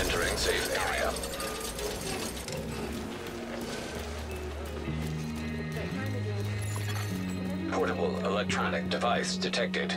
Entering safe area. Portable electronic device detected.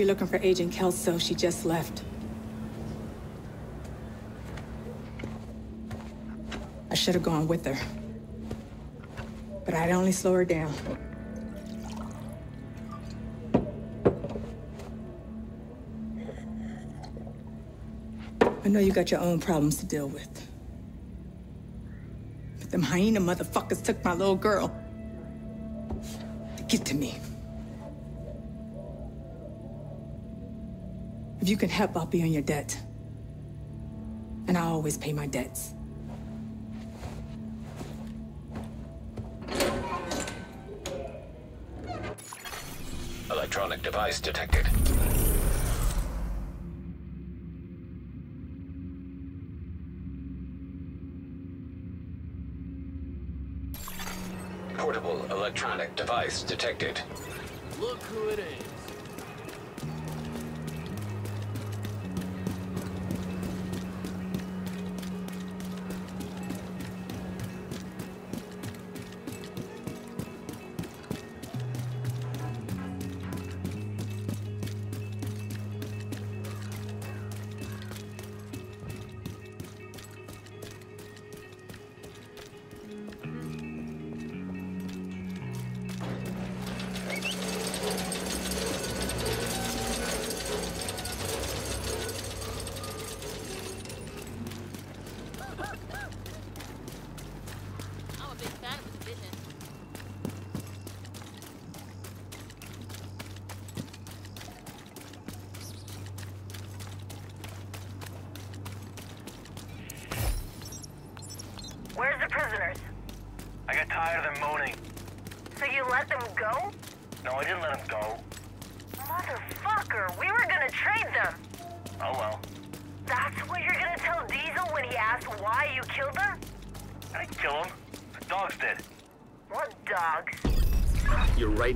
You're looking for Agent Kelso, she just left. I should have gone with her. But I'd only slow her down. I know you got your own problems to deal with. But them hyena motherfuckers took my little girl. To get to me. If you can help, I'll be on your debt. And I always pay my debts. Electronic device detected. Portable electronic device detected. Look who it is.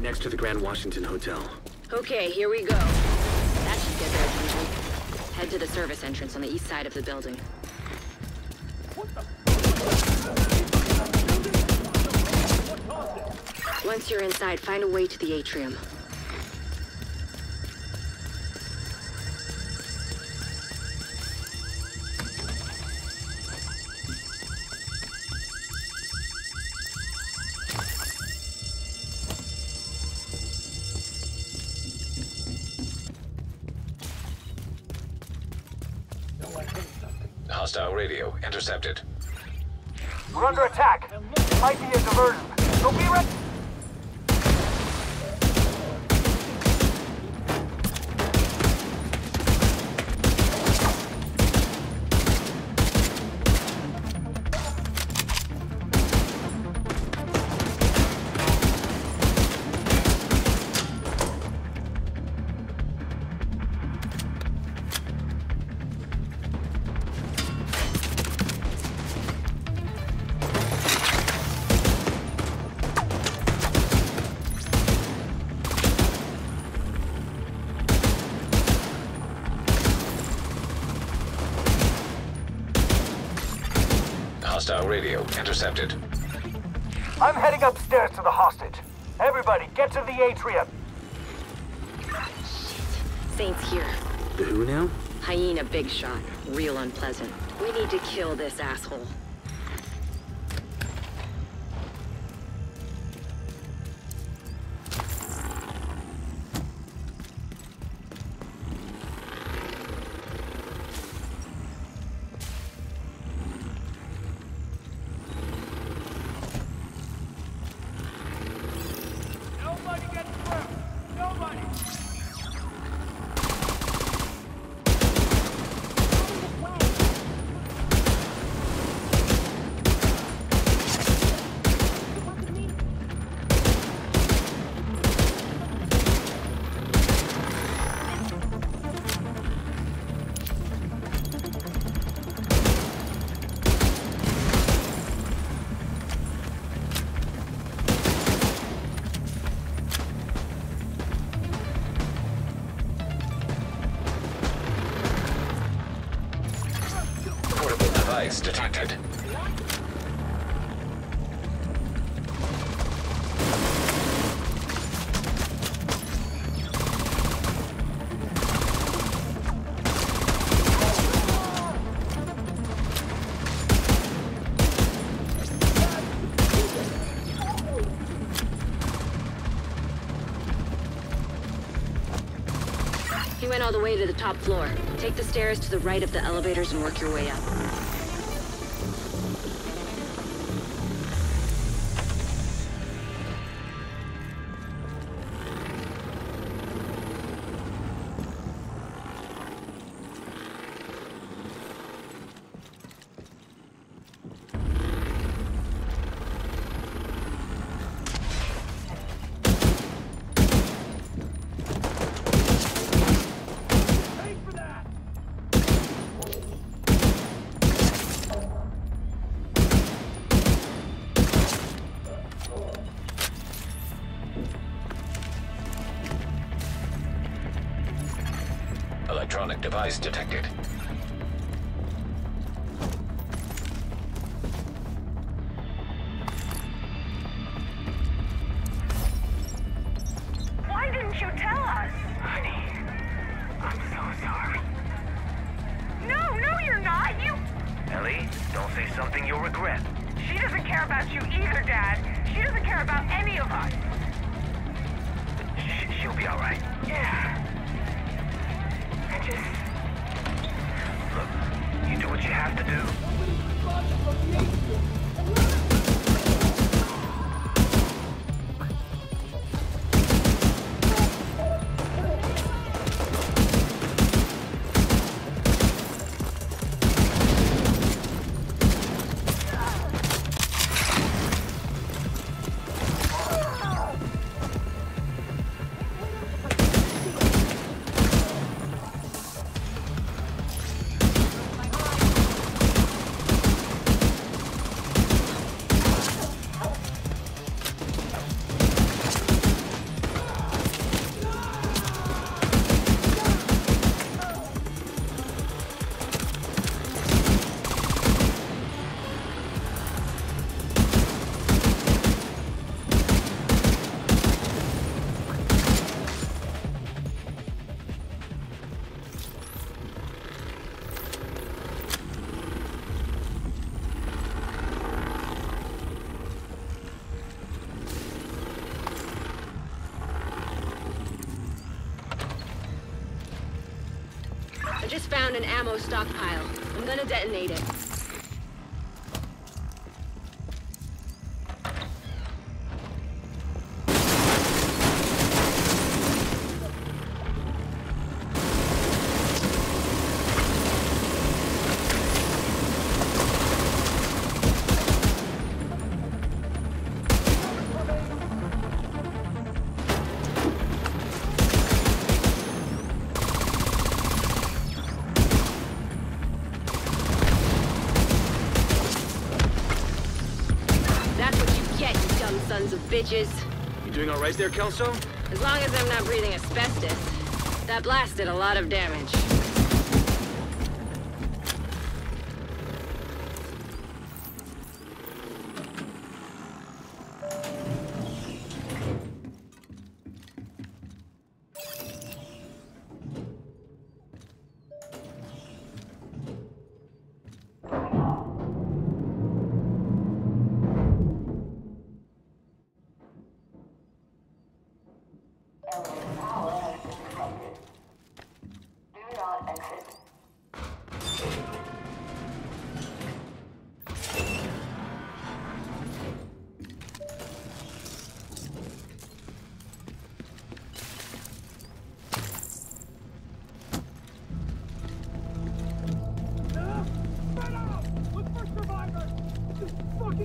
Next to the Grand Washington Hotel. Okay, here we go. That should get their attention. Head to the service entrance on the east side of the building. Once you're inside, find a way to the atrium. Intercepted. We're under attack. Might be a diversion. So be ready. Hostile radio intercepted. I'm heading upstairs to the hostage. Everybody, get to the atrium. Saint's here. The who now? Hyena big shot. Real unpleasant. We need to kill this asshole. Way to the top floor. Take the stairs to the right of the elevators and work your way up. Device detected. Why didn't you tell us? Honey, I'm so sorry. No, no, you're not. You. Ellie, don't say something you'll regret. She doesn't care about you either, Dad. She doesn't care about any of us. Sh- she'll be alright. Yeah. Have to do. I'm bitches. You doing all right there, Kelso? As long as I'm not breathing asbestos. That blast did a lot of damage.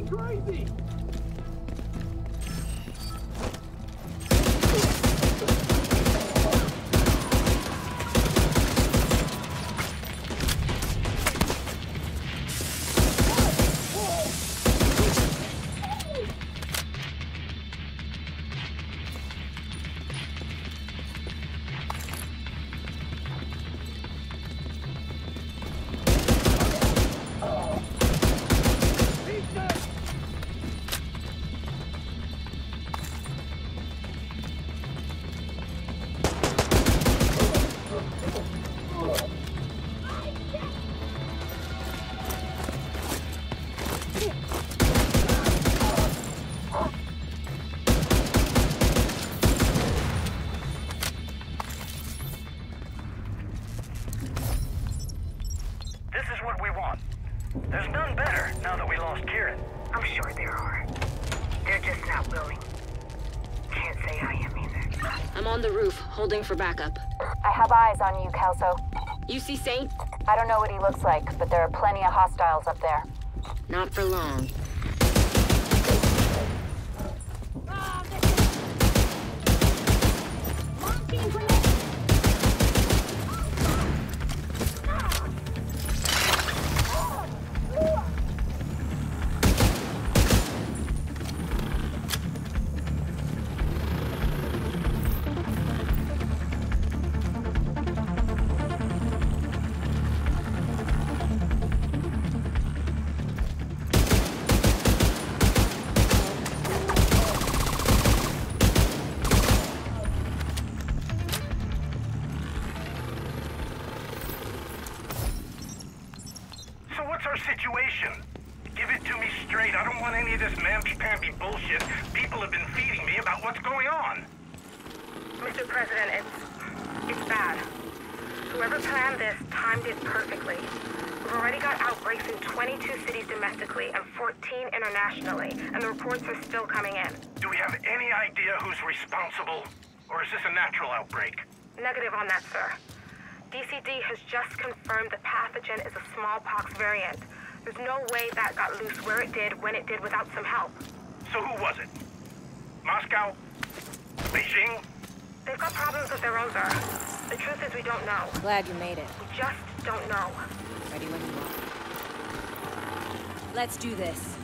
Crazy! For backup. I have eyes on you, Kelso. You see Saint? I don't know what he looks like, but there are plenty of hostiles up there. Not for long. Mr. President, it's... it's bad. Whoever planned this timed it perfectly. We've already got outbreaks in 22 cities domestically and 14 internationally, and the reports are still coming in. Do we have any idea who's responsible? Or is this a natural outbreak? Negative on that, sir. CDC has just confirmed the pathogen is a smallpox variant. There's no way that got loose where it did when it did without some help. So who was it? Moscow? Beijing? They've got problems of their own, sir. The truth is we don't know. Glad you made it. We just don't know. Ready when you are. Let's do this.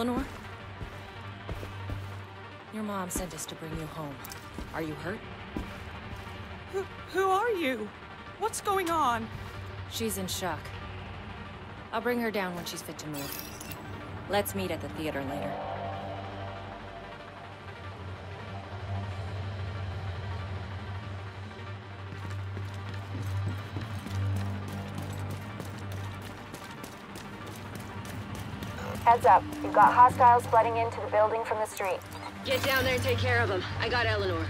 Eleanor? Your mom sent us to bring you home. Are you hurt? Who, who are you? What's going on? She's in shock. I'll bring her down when she's fit to move. Let's meet at the theater later. Heads up. You've got hostiles flooding into the building from the street. Get down there and take care of them. I got Eleanor.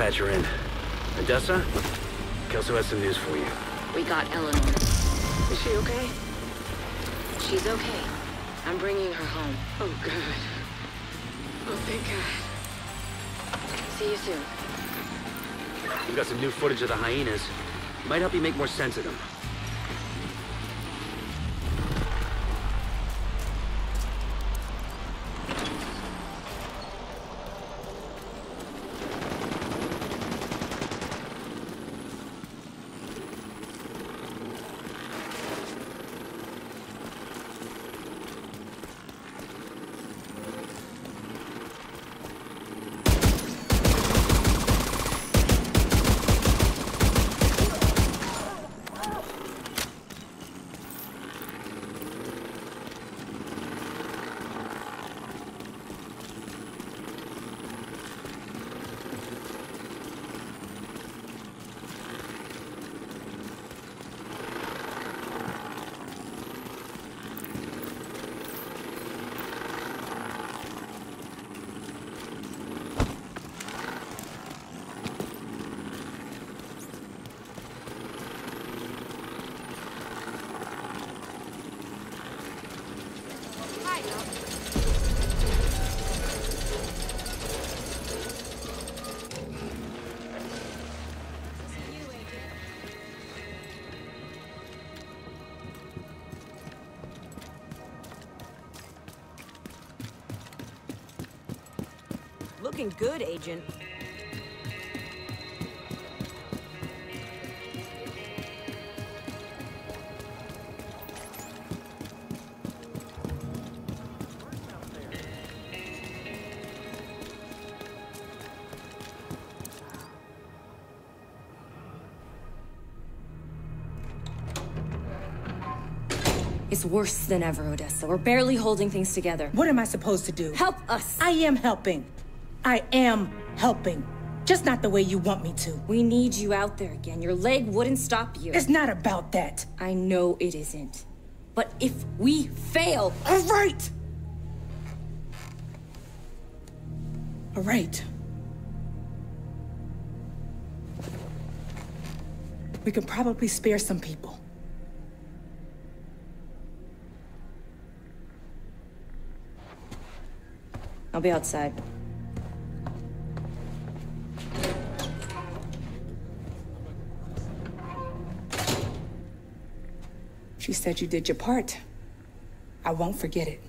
Patch her in. Odessa? Kelso has some news for you. We got Eleanor. Is she okay? She's okay. I'm bringing her home. Oh, God. Oh, thank God. See you soon. We've got some new footage of the hyenas. Might help you make more sense of them. Looking good, Agent. It's worse than ever, Odessa. We're barely holding things together. What am I supposed to do? Help us! I am helping. I am helping. Just not the way you want me to. We need you out there again. Your leg wouldn't stop you. It's not about that. I know it isn't. But if we fail... All right! All right. We can probably spare some people. I'll be outside. She said you did your part. I won't forget it.